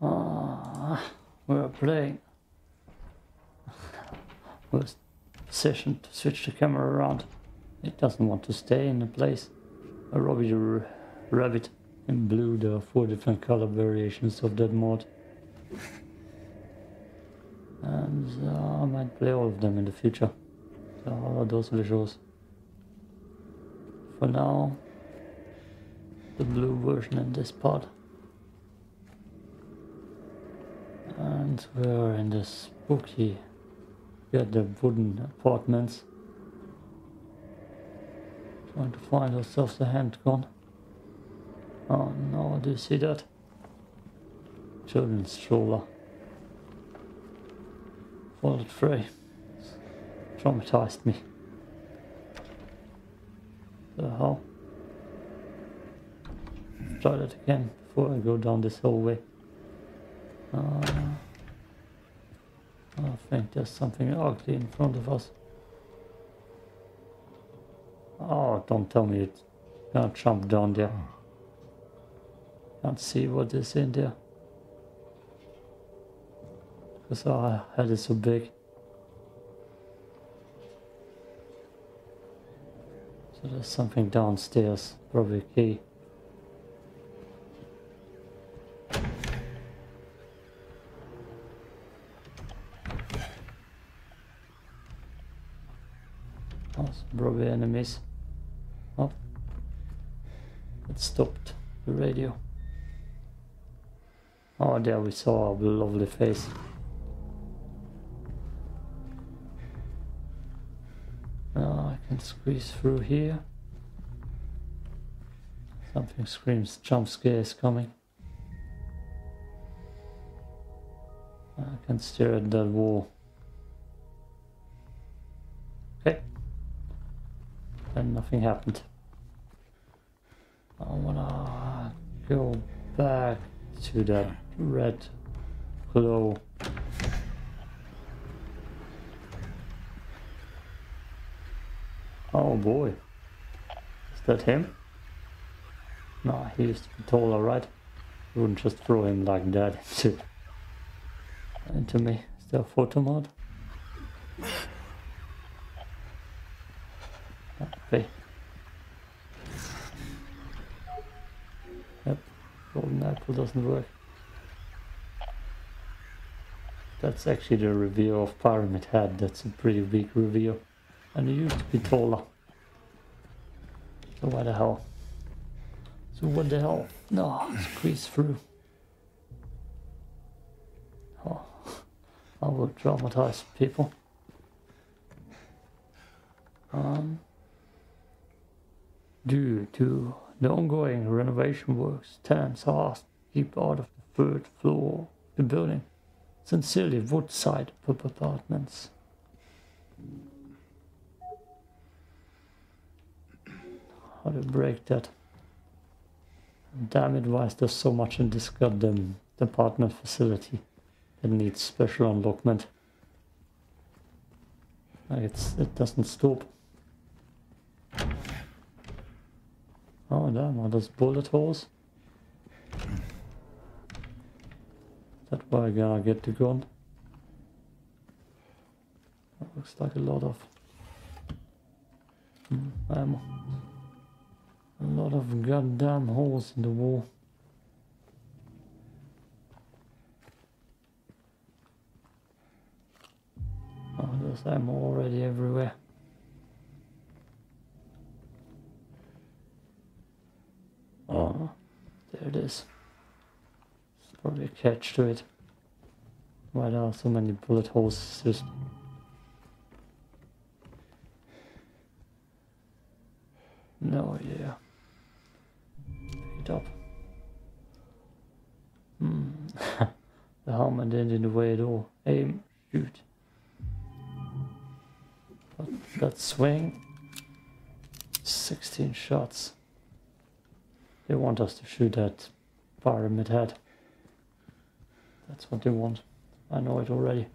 Ah, we're playing. With session to switch the camera around. It doesn't want to stay in the place. A rabbit in blue. There are four different color variations of that mod. And uh, I might play all of them in the future. All of those visuals. For now, the blue version in this part. We're in the spooky, yeah, the wooden apartments. Trying to find ourselves a handgun. Oh no, do you see that? Children's stroller. Folded free. Traumatized me. The hell? Try that again before I go down this hallway. Uh, I think there's something ugly in front of us. Oh, don't tell me it's gonna jump down there. Can't see what is in there. Because our head is so big. So there's something downstairs, probably a key. Oh, it stopped the radio. Oh, there we saw a lovely face. Oh, I can squeeze through here. Something screams jump scare is coming. I can stare at that wall. And nothing happened. I wanna go back to that red glow. Oh boy. Is that him? No, he be taller, right? Wouldn't just throw him like that into, into me. Is there a photo mode? Okay. Yep, golden apple doesn't work. That's actually the reveal of Pyramid Head. That's a pretty weak reveal. And he used to be taller. So what the hell? So what the hell? No, squeeze through. Oh, I will traumatize people. Um, do, to the ongoing renovation works, tenants are asked to keep out of the third floor of the building. Sincerely, Woodside Pub Apartments. How to break that? Damn it, why is there so much in this goddamn apartment facility that needs special unlockment? Like it's, it doesn't stop. Oh damn, are those bullet holes? That why I gonna get the gun? That looks like a lot of mm, ammo. A lot of goddamn holes in the wall. Oh, there's ammo already everywhere. Oh, there it is. There's probably a catch to it. Why there are so many bullet holes? Just no idea. Pick it up. Hmm. the helmet didn't in the way at all. Aim, shoot. That swing. 16 shots. They want us to shoot at pyramid head. That's what they want. I know it already.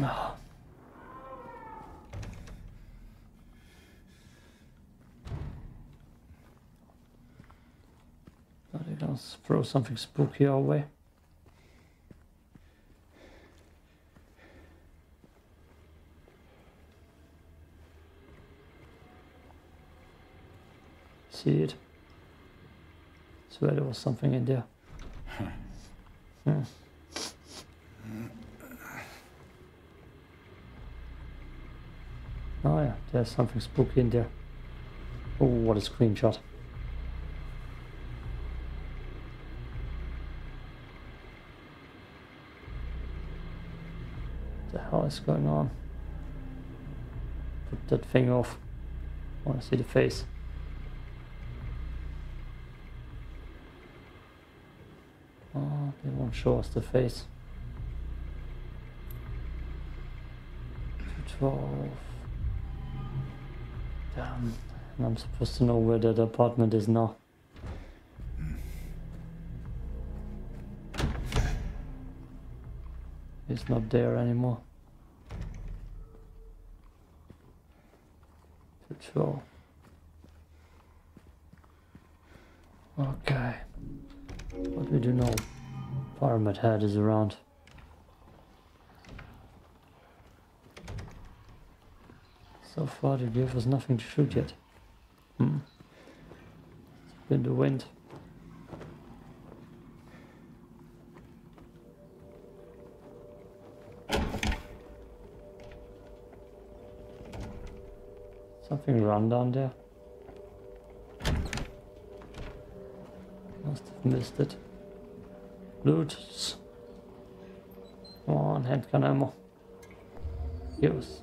No. Gotta Let's throw something spooky our way. See it? Swear there was something in there. Hmm. Oh yeah, there's something spooky in there. Oh, what a screenshot. What the hell is going on? Put that thing off. I wanna see the face. Oh, they won't show us the face. 12. Damn. And I'm supposed to know where that apartment is now. It's not there anymore. Patrol. Okay. But we do know Pyramid Head is around. So far they gave us nothing to shoot yet. Hmm. It's been the wind. Something run down there. Must have missed it. Loot. Come on, handgun ammo. Use.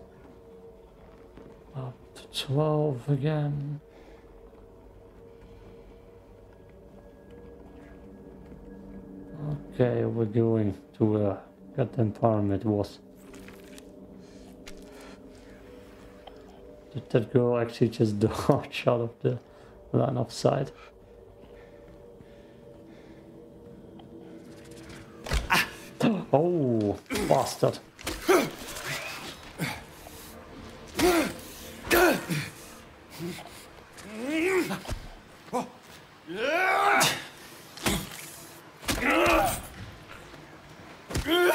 Up to 12 again. Okay, we're going to where goddamn pyramid was. Did that girl actually just dodge out of the line of sight? Bastard.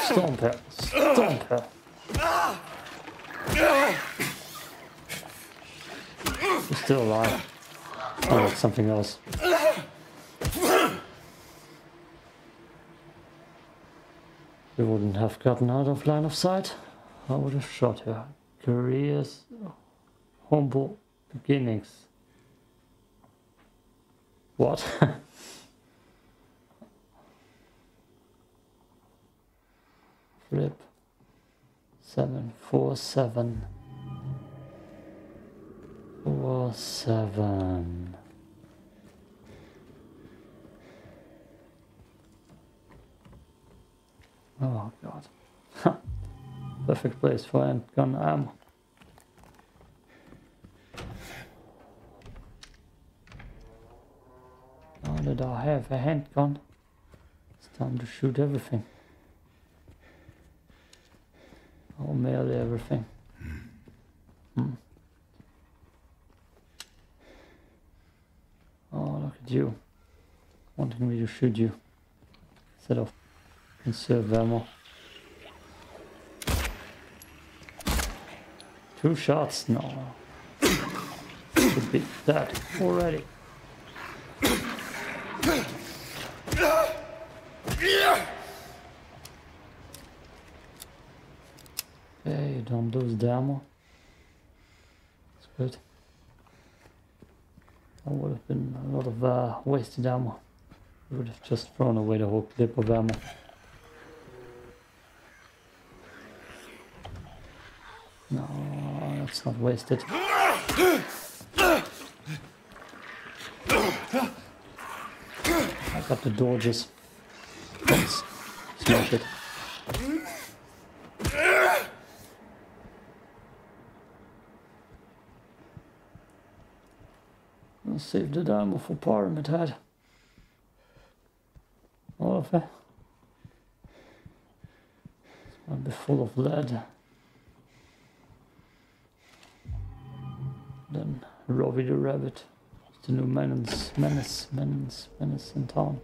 Stomp her. Stomp her. She's still alive. Oh, something else. We wouldn't have gotten out of line of sight. I would have shot her. Careers, humble beginnings. What? Flip. Seven, four, seven. Four, seven. Oh god. Perfect place for handgun ammo. Now that I have a handgun, it's time to shoot everything. Or merely everything. Hmm. Oh, look at you. Wanting me to shoot you. Instead of conserve ammo. Two shots? No. Should be that already. Okay, don't lose the ammo. That's good. That would have been a lot of uh, wasted ammo. We would have just thrown away the whole clip of ammo. No, that's not wasted. I got the dodges. Let's smash it. I'll save the ammo for Pyramid Head. All of it. Gonna be full of lead. Robbie the Rabbit. The new menace, menace, menace, menace in town.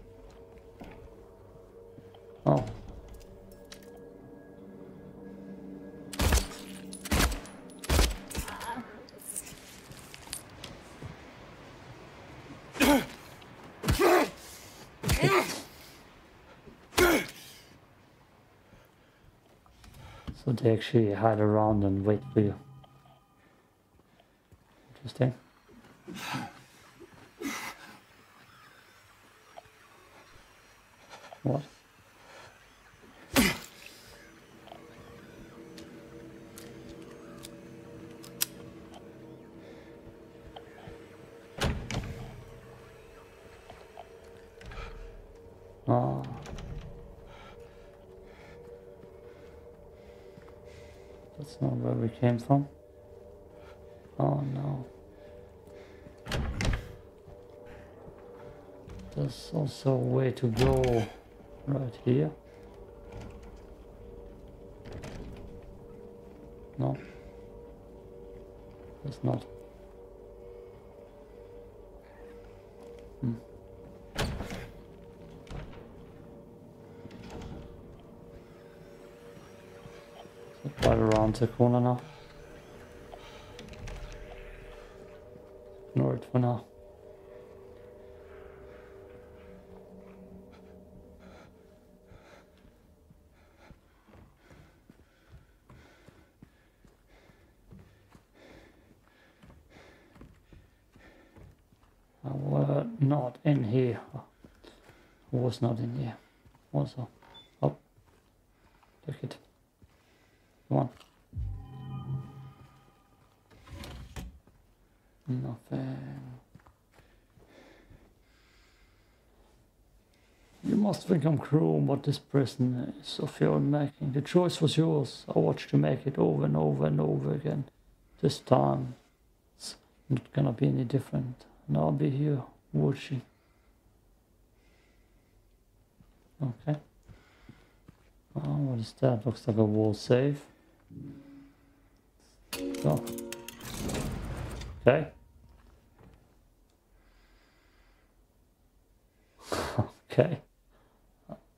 Oh. So they actually hide around and wait for you. Interesting. What? Oh. That's not where we came from. Oh no. There's also a way to go right here. The corner now. Ignore it for now. Were not in here. Was not in here. Also. Oh. Look it. Come on. Nothing. You must think I'm cruel, but this prison is of your own making. The choice was yours. I watched you make it over and over and over again. This time, it's not gonna be any different. And I'll be here watching. Okay. Oh, what is that? Looks like a wall save. So. Okay. Okay.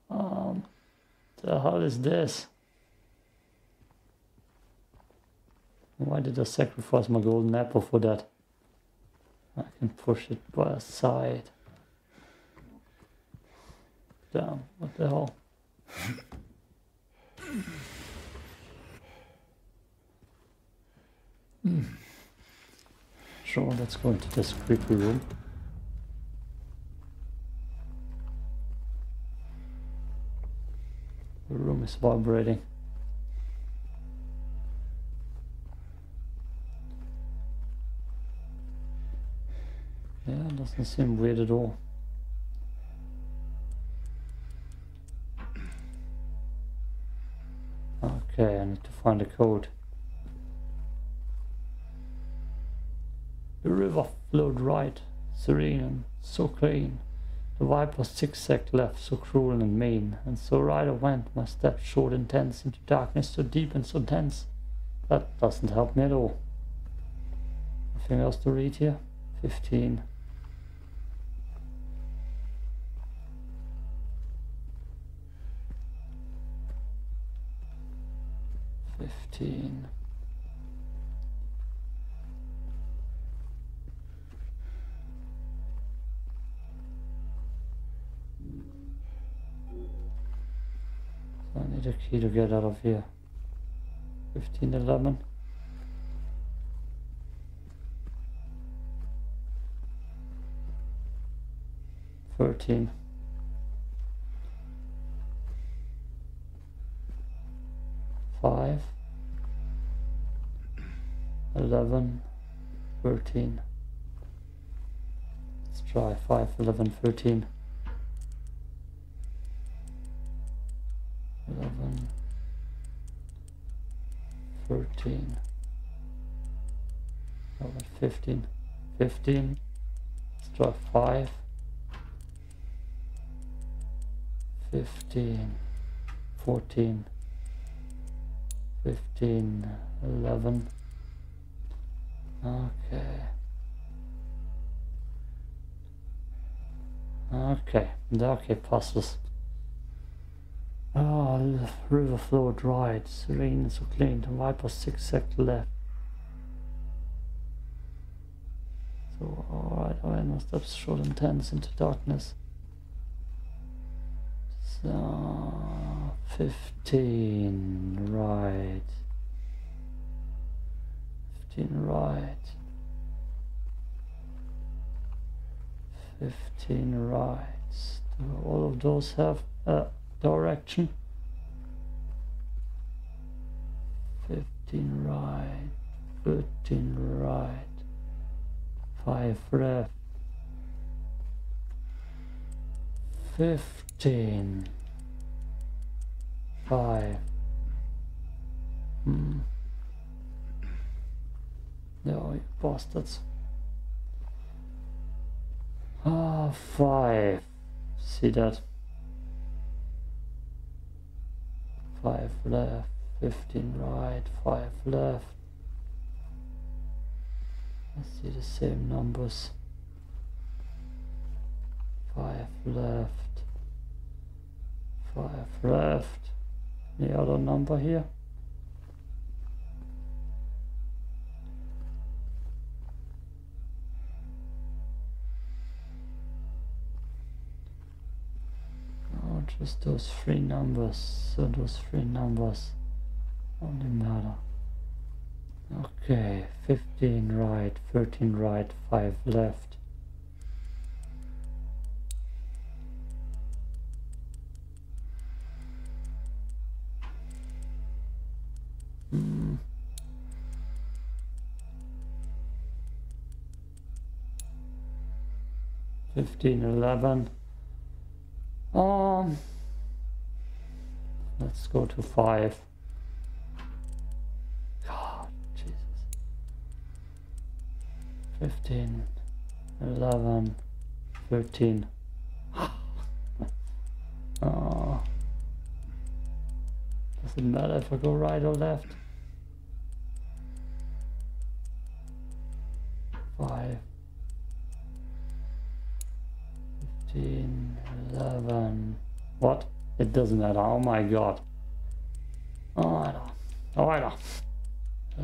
Um, the hell is this? Why did I sacrifice my golden apple for that? I can push it by a side. Damn, what the hell? Hmm. Sure, let's go into this creepy room. Vibrating. Yeah, doesn't seem weird at all. Okay, I need to find a code. The river flowed right, serene and so clean. The vibe was zigzag left so cruel and mean, and so right I went, my steps short and tense, into darkness so deep and so dense. That doesn't help me at all. Nothing else to read here? 15. Fifteen. Key to get out of here. Fifteen eleven. Thirteen. Five. Eleven. Thirteen. Let's try five, eleven, thirteen. 15 no, 15 15 let's draw 5 15 14 15 11 okay. Okay okay passes Ah, puzzles. River flowed right, serene and so clean. The Viper zigzagged left. So, alright, alright, no steps short and tense into darkness. So, 15, right. 15, right. 15 right. Do all of those have a direction? 15 right, 13 right, 5 left, 15, 5. Hmm. No, you bastards. Ah, 5. See that? 5 left. 15 right, 5 left. I see the same numbers. 5 left, 5 left. The other number here. Just those three numbers. So those three numbers. Only matter. Okay, 15 right, 13 right, 5 left. Hmm. Fifteen, eleven. Go to five. 15, 11, 13. oh. Doesn't matter if I go right or left. 5, 15, 11. What? It doesn't matter. Oh my god.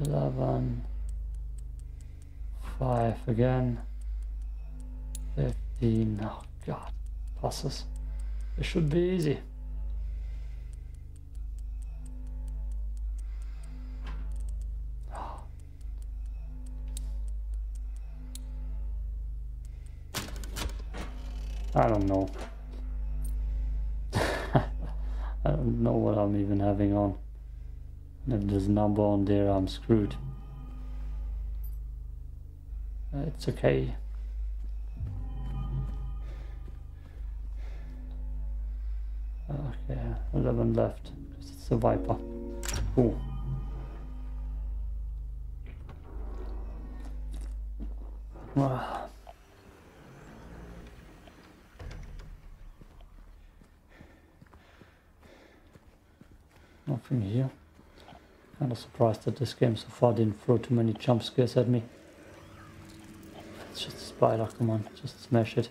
11. Um, 5 again. 15. Oh god. Passes. It should be easy. I don't know. I don't know what I'm even having on. If there's a number on there, I'm screwed. It's okay. Okay, 11 left. It's a Viper. Cool. Wow. Nothing here. Kinda surprised that this game so far didn't throw too many jump scares at me. It's just a spider, come on, just smash it.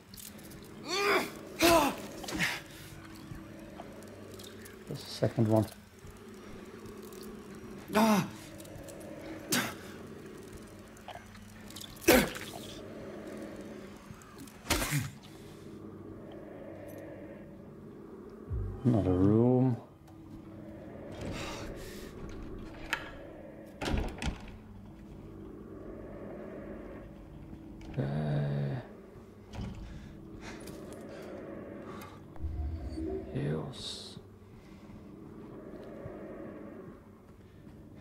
There's a second one. Another room. Okay. Heals.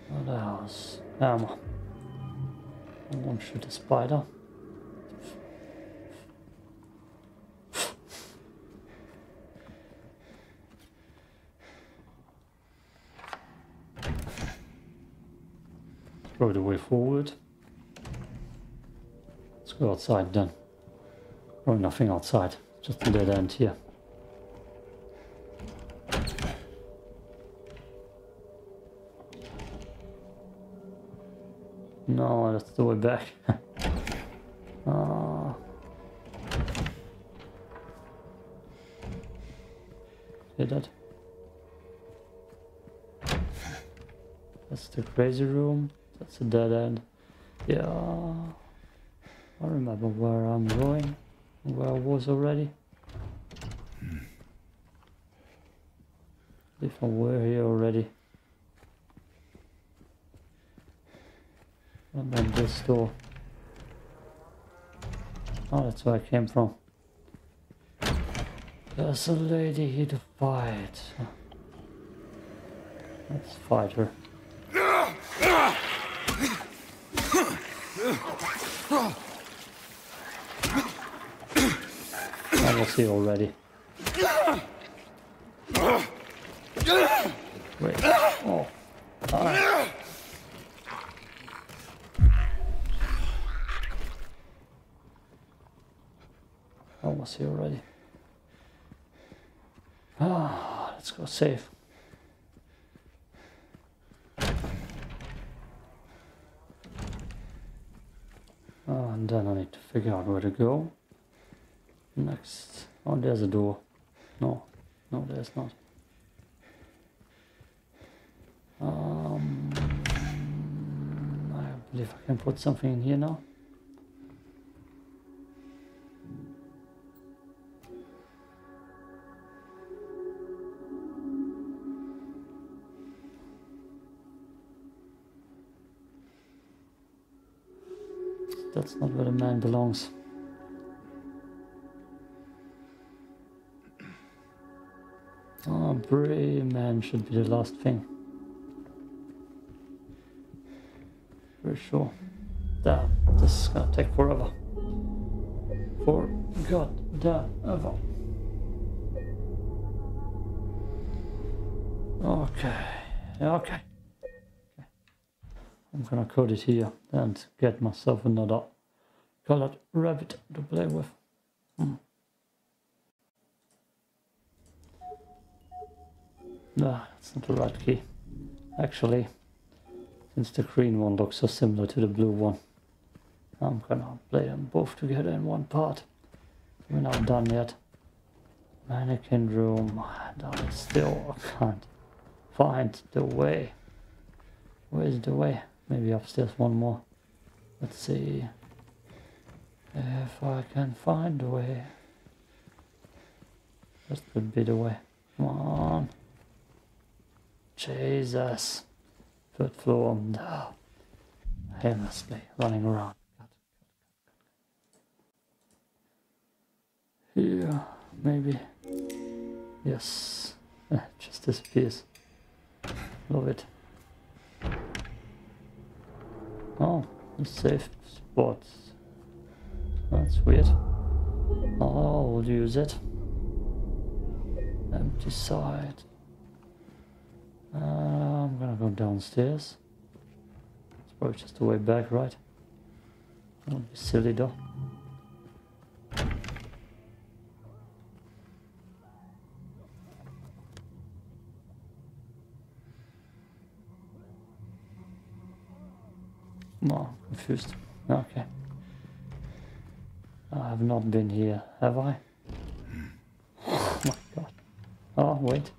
What else? Ammo. I won't shoot a spider. Throw the way forward. Let's go outside then. Or nothing outside, just a dead end here. No, that's the way back. the crazy room. That's a dead end. Yeah. I remember where I'm going. Where I was already. Hmm. If I were here already. And then this door. Oh, that's where I came from. There's a lady here to fight. Let's fight her. See already. Wait. Oh. Alright. I was here already. Ah, let's go safe. Oh, and then I need to figure out where to go. Next. Oh, there's a door. No, no, there's not. Um, I believe I can put something in here now. That's not where the man belongs. Brave man should be the last thing. For sure. Damn, this is gonna take forever. For god damn ever. Okay, okay. I'm gonna code it here and get myself another colored rabbit to play with. Hmm. Uh, no, that's not the right key. Actually, since the green one looks so similar to the blue one, I'm gonna play them both together in one part. We're not done yet. Mannequin room, and I still can't find the way. Where's the way? Maybe upstairs one more. Let's see if I can find the way. That could be the way. Come on. Jesus. Foot floor. No. Aimlessly running around. Here, maybe. Yes. just disappears. Love it. Oh, a safe spot. That's weird. Oh, I'll use it. Empty side. Uh, I'm gonna go downstairs. It's probably just the way back, right? Don't be silly though. No, confused. Okay. I have not been here, have I? Oh my god. Oh, wait.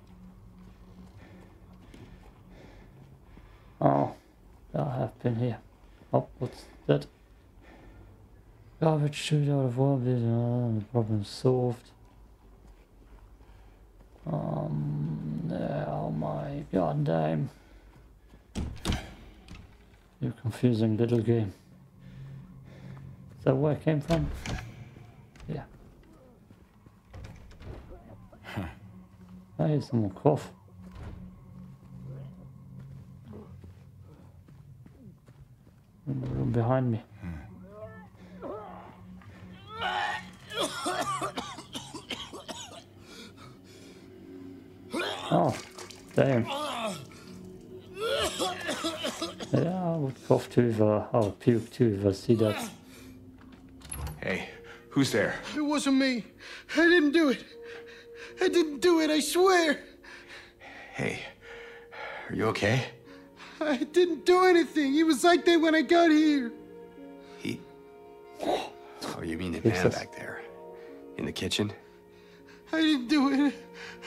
Oh, I have here. Oh, what's that? Garbage chute out of orbit, uh, the problem solved. Um, oh my god damn. You confusing little game. Is that where I came from? Yeah. Huh. Hey, some cough. In the room behind me. Oh, damn. Yeah, I would cough too uh, oh, if I, I would puke too if uh, I see that. Hey, who's there? It wasn't me. I didn't do it. I didn't do it, I swear. Hey, are you okay? I didn't do anything. He was like that when I got here. He. Oh, you mean the man back there? In the kitchen? I didn't do it.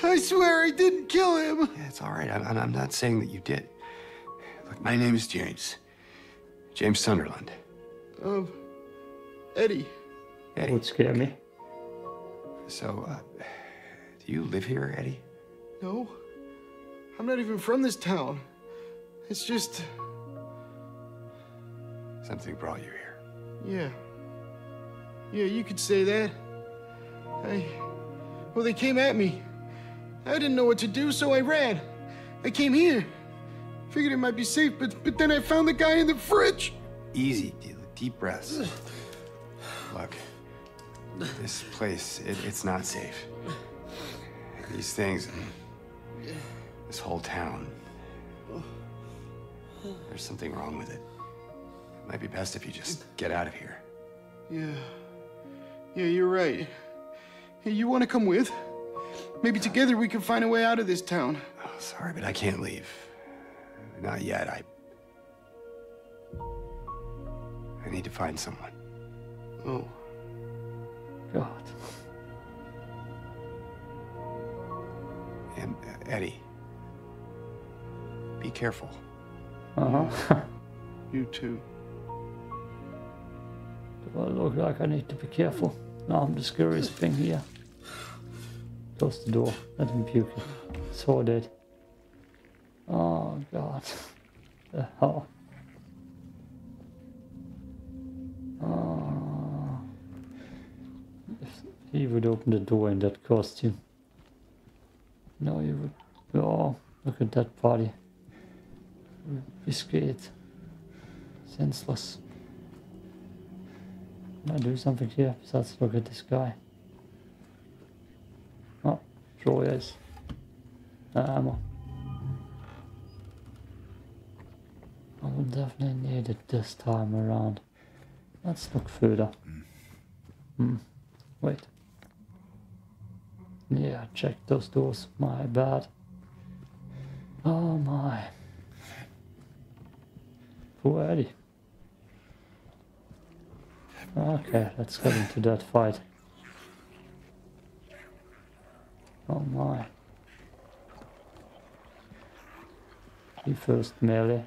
I swear I didn't kill him. Yeah, it's all right. I'm, I'm not saying that you did. Look, my name is James. James Sunderland. Um, Eddie. Eddie. Would scare me. So, uh, do you live here, Eddie? No. I'm not even from this town. It's just. Something brought you here. Yeah. Yeah, you could say that. I. Well, they came at me. I didn't know what to do, so I ran. I came here. Figured it might be safe, but, but then I found the guy in the fridge. Easy, deep, deep breaths. Look, this place, it, it's not safe. These things, this whole town, there's something wrong with it. It might be best if you just get out of here. Yeah. Yeah, you're right. Hey, you want to come with? Maybe together we can find a way out of this town. Oh, sorry, but I can't leave. Not yet. I. I need to find someone. Oh. God. And uh, Eddie, be careful. Uh huh. You too. Do I look like I need to be careful? No, I'm the scariest thing here. Close the door. Let him puke. So dead. Oh god. The hell. Oh. He would open the door in that costume. No, he would. Oh, look at that body. Be scared. Senseless. Can I do something here besides look at this guy? Oh, sure is. Uh, ammo. I will definitely need it this time around. Let's look further. Hmm. Wait. Yeah, check those doors. My bad. Oh my. Eddie. Okay, let's get into that fight. Oh my. He first melee.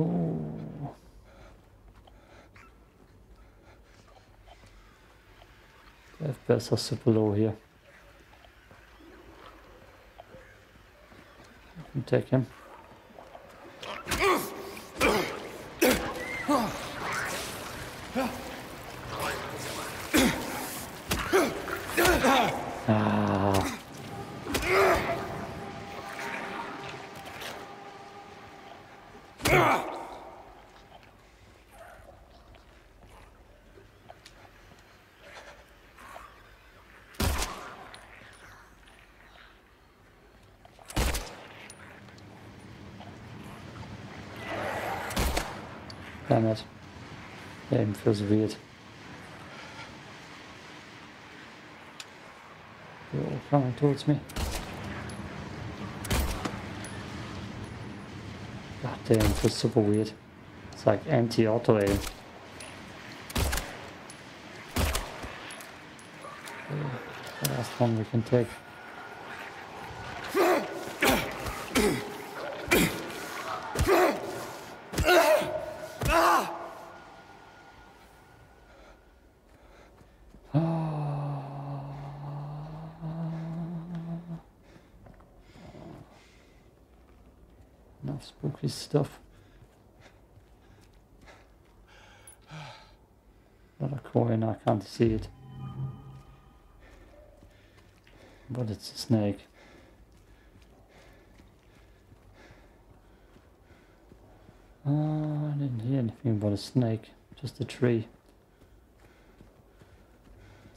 Ooh. FPS are super low here. Can take him. Damn it. Game feels weird. They're all coming towards me. God damn, it feels super weird. It's like anti-auto aim. The last one we can take. Not a coin, I can't see it. But it's a snake. Uh, I didn't hear anything about a snake, just a tree.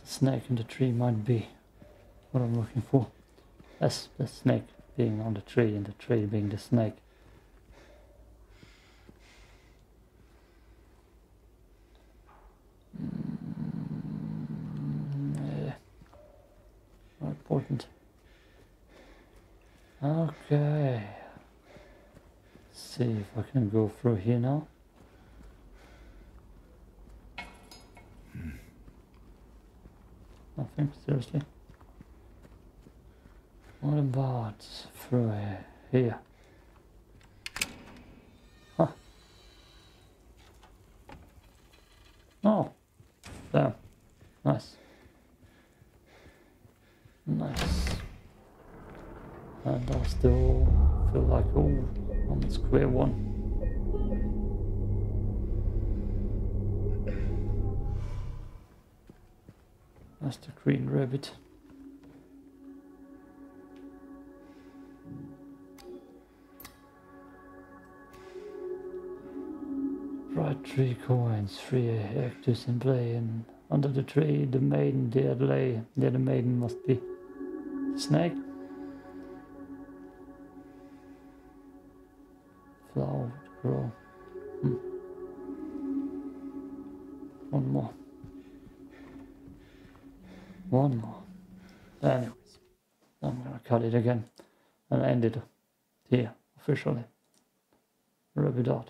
The snake in the tree might be what I'm looking for. That's the snake being on the tree and the tree being the snake. Mm, yeah. Not important. Okay. Let's see if I can go through here now. Hmm. Nothing, seriously. What about through here? Huh. Oh. Damn. Nice. Nice. And I still feel like, oh, on the square one. The green rabbit. Right, three coins, three actors in play, and under the tree, the maiden there lay. There, the maiden must be snake. Flower grow. Hmm. One more. One more. Anyways, I'm gonna cut it again and end it here officially. Ruby dot.